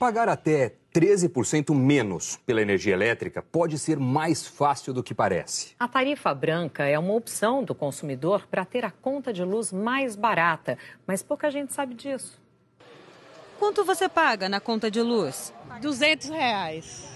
Pagar até 13% menos pela energia elétrica pode ser mais fácil do que parece. A tarifa branca é uma opção do consumidor para ter a conta de luz mais barata, mas pouca gente sabe disso. Quanto você paga na conta de luz? 200 reais.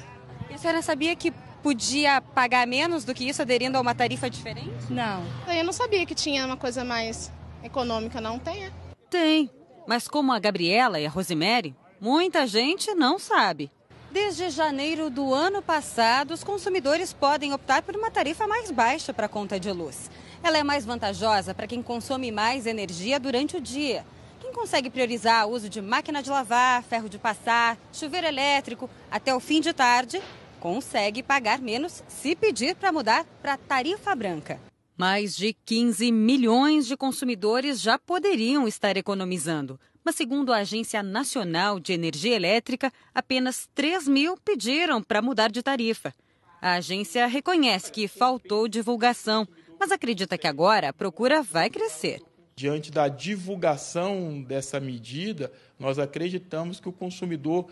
E a senhora sabia que podia pagar menos do que isso aderindo a uma tarifa diferente? Não. Eu não sabia que tinha uma coisa mais econômica, não tem? Tem. Mas como a Gabriela e a Rosemary, muita gente não sabe. Desde janeiro do ano passado, os consumidores podem optar por uma tarifa mais baixa para a conta de luz. Ela é mais vantajosa para quem consome mais energia durante o dia. Quem consegue priorizar o uso de máquina de lavar, ferro de passar, chuveiro elétrico até o fim de tarde, consegue pagar menos se pedir para mudar para tarifa branca. Mais de 15 milhões de consumidores já poderiam estar economizando. Mas, segundo a Agência Nacional de Energia Elétrica, apenas 3 mil pediram para mudar de tarifa. A agência reconhece que faltou divulgação, mas acredita que agora a procura vai crescer. Diante da divulgação dessa medida, nós acreditamos que o consumidor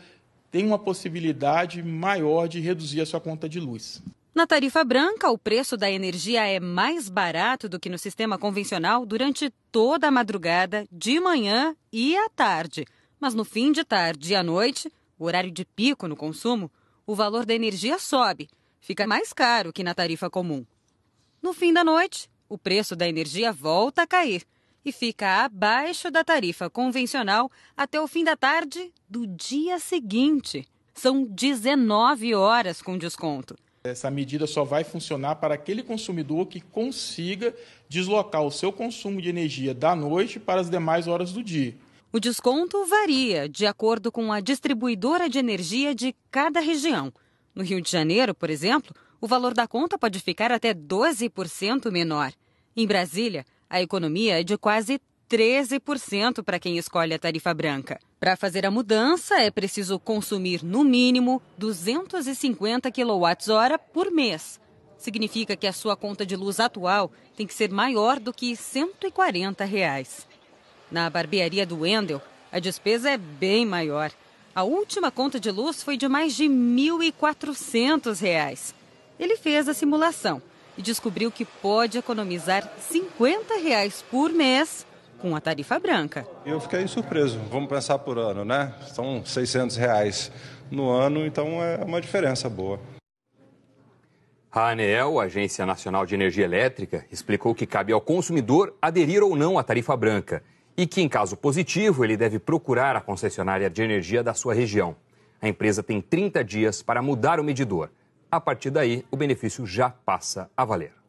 tem uma possibilidade maior de reduzir a sua conta de luz. Na tarifa branca, o preço da energia é mais barato do que no sistema convencional durante toda a madrugada, de manhã e à tarde. Mas no fim de tarde e à noite, o horário de pico no consumo, o valor da energia sobe, fica mais caro que na tarifa comum. No fim da noite, o preço da energia volta a cair e fica abaixo da tarifa convencional até o fim da tarde do dia seguinte. São 19 horas com desconto. Essa medida só vai funcionar para aquele consumidor que consiga deslocar o seu consumo de energia da noite para as demais horas do dia. O desconto varia de acordo com a distribuidora de energia de cada região. No Rio de Janeiro, por exemplo, o valor da conta pode ficar até 12% menor. Em Brasília, a economia é de quase 13% para quem escolhe a tarifa branca. Para fazer a mudança, é preciso consumir no mínimo 250 kWh por mês. Significa que a sua conta de luz atual tem que ser maior do que 140 reais. Na barbearia do Wendel, a despesa é bem maior. A última conta de luz foi de mais de R$ 1.400. Ele fez a simulação e descobriu que pode economizar 50 reais por mês com a tarifa branca. Eu fiquei surpreso. Vamos pensar por ano, né? São 600 reais no ano, então é uma diferença boa. A ANEEL, Agência Nacional de Energia Elétrica, explicou que cabe ao consumidor aderir ou não à tarifa branca e que, em caso positivo, ele deve procurar a concessionária de energia da sua região. A empresa tem 30 dias para mudar o medidor. A partir daí, o benefício já passa a valer.